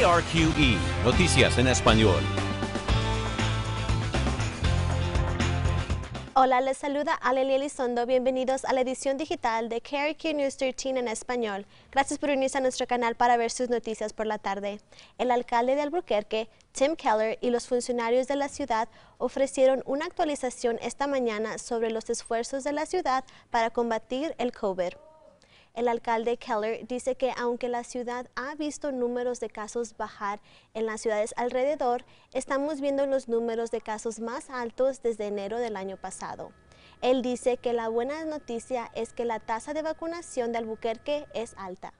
KRQE, Noticias en Español. Hola, les saluda Alelia Elizondo. Bienvenidos a la edición digital de KRQ News 13 en español. Gracias por unirse a nuestro canal para ver sus noticias por la tarde. El alcalde de Albuquerque, Tim Keller, y los funcionarios de la ciudad ofrecieron una actualización esta mañana sobre los esfuerzos de la ciudad para combatir el COVID. El alcalde Keller dice que aunque la ciudad ha visto números de casos bajar en las ciudades alrededor, estamos viendo los números de casos más altos desde enero del año pasado. Él dice que la buena noticia es que la tasa de vacunación de Albuquerque es alta.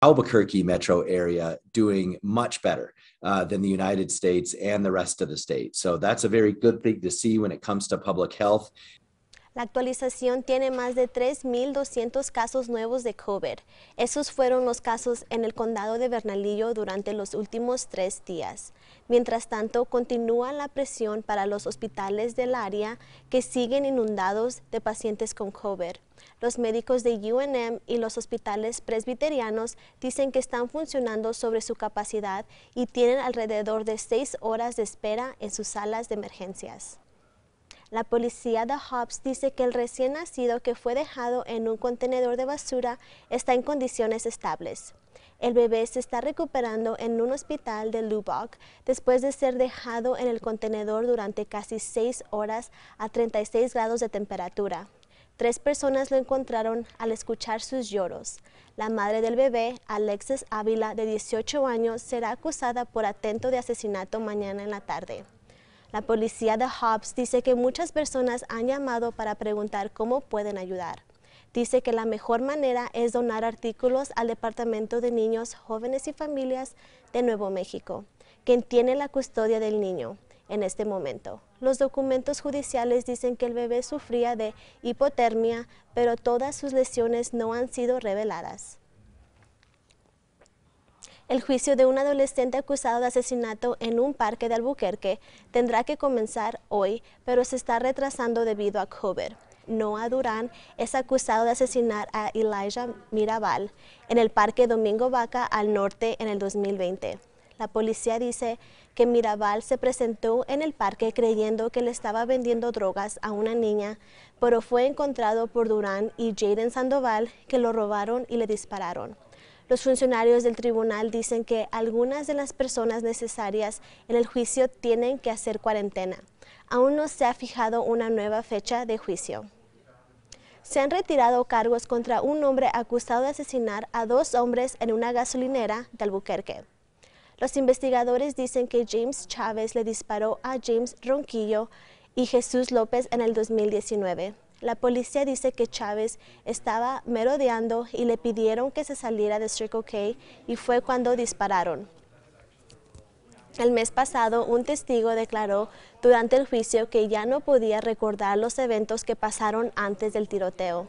Albuquerque metro area doing much better uh, than the United States and the rest of the state. So that's a very good thing to see when it comes to public health. La actualización tiene más de 3.200 casos nuevos de COVID. Esos fueron los casos en el condado de Bernalillo durante los últimos tres días. Mientras tanto, continúa la presión para los hospitales del área que siguen inundados de pacientes con COVID. Los médicos de UNM y los hospitales presbiterianos dicen que están funcionando sobre su capacidad y tienen alrededor de seis horas de espera en sus salas de emergencias. La policía de Hobbs dice que el recién nacido que fue dejado en un contenedor de basura está en condiciones estables. El bebé se está recuperando en un hospital de Lubbock después de ser dejado en el contenedor durante casi seis horas a 36 grados de temperatura. Tres personas lo encontraron al escuchar sus lloros. La madre del bebé, Alexis Ávila, de 18 años, será acusada por atento de asesinato mañana en la tarde. La policía de Hobbs dice que muchas personas han llamado para preguntar cómo pueden ayudar. Dice que la mejor manera es donar artículos al Departamento de Niños, Jóvenes y Familias de Nuevo México, quien tiene la custodia del niño en este momento. Los documentos judiciales dicen que el bebé sufría de hipotermia, pero todas sus lesiones no han sido reveladas. El juicio de un adolescente acusado de asesinato en un parque de Albuquerque tendrá que comenzar hoy, pero se está retrasando debido a COVID. Noah Durán es acusado de asesinar a Elijah Mirabal en el Parque Domingo Vaca al norte en el 2020. La policía dice que Mirabal se presentó en el parque creyendo que le estaba vendiendo drogas a una niña, pero fue encontrado por Durán y Jaden Sandoval que lo robaron y le dispararon. Los funcionarios del tribunal dicen que algunas de las personas necesarias en el juicio tienen que hacer cuarentena. Aún no se ha fijado una nueva fecha de juicio. Se han retirado cargos contra un hombre acusado de asesinar a dos hombres en una gasolinera de Albuquerque. Los investigadores dicen que James Chávez le disparó a James Ronquillo y Jesús López en el 2019. La policía dice que Chávez estaba merodeando y le pidieron que se saliera de Circle K y fue cuando dispararon. El mes pasado, un testigo declaró durante el juicio que ya no podía recordar los eventos que pasaron antes del tiroteo.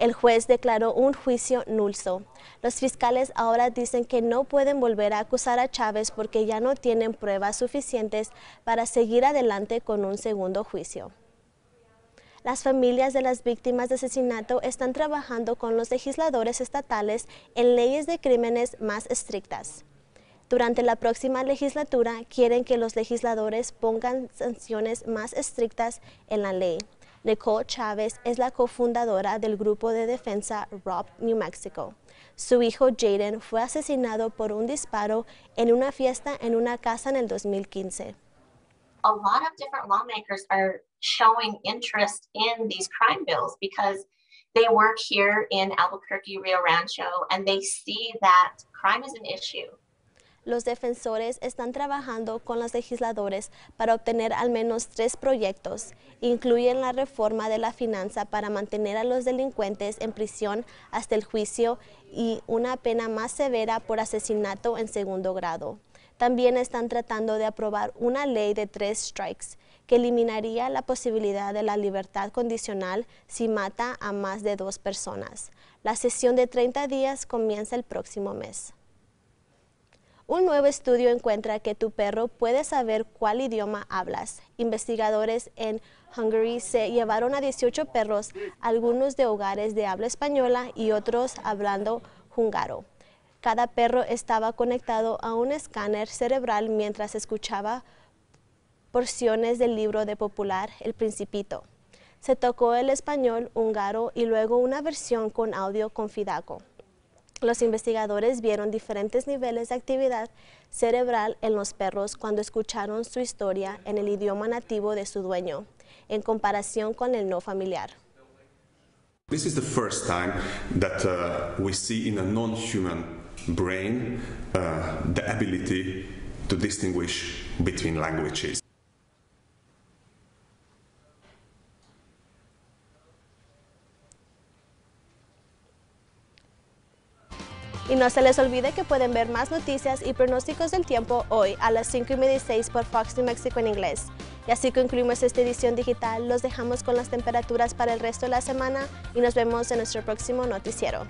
El juez declaró un juicio nulso. Los fiscales ahora dicen que no pueden volver a acusar a Chávez porque ya no tienen pruebas suficientes para seguir adelante con un segundo juicio. Las familias de las víctimas de asesinato están trabajando con los legisladores estatales en leyes de crímenes más estrictas. Durante la próxima legislatura quieren que los legisladores pongan sanciones más estrictas en la ley. Nicole Chávez es la cofundadora del grupo de defensa Rob New Mexico. Su hijo Jaden fue asesinado por un disparo en una fiesta en una casa en el 2015. A lot of different lawmakers are showing interest in these crime bills because they work here in Albuquerque, Rio Rancho, and they see that crime is an issue. Los defensores están trabajando con los legisladores para obtener al menos tres proyectos. Incluyen la reforma de la finanza para mantener a los delincuentes en prisión hasta el juicio y una pena más severa por asesinato en segundo grado. También están tratando de aprobar una ley de tres strikes que eliminaría la posibilidad de la libertad condicional si mata a más de dos personas. La sesión de 30 días comienza el próximo mes. Un nuevo estudio encuentra que tu perro puede saber cuál idioma hablas. Investigadores en Hungary se llevaron a 18 perros, algunos de hogares de habla española y otros hablando húngaro. Cada perro estaba conectado a un escáner cerebral mientras escuchaba porciones del libro de popular El Principito. Se tocó el español húngaro y luego una versión con audio con Fidaco. Los investigadores vieron diferentes niveles de actividad cerebral en los perros cuando escucharon su historia en el idioma nativo de su dueño, en comparación con el no familiar. This is the first time that uh, we see in a non-human brain uh, the ability to distinguish between languages. Y no se les olvide que pueden ver más noticias y pronósticos del tiempo hoy a las 5 y media y 6 por Fox New Mexico en inglés. Y así concluimos esta edición digital. Los dejamos con las temperaturas para el resto de la semana y nos vemos en nuestro próximo noticiero.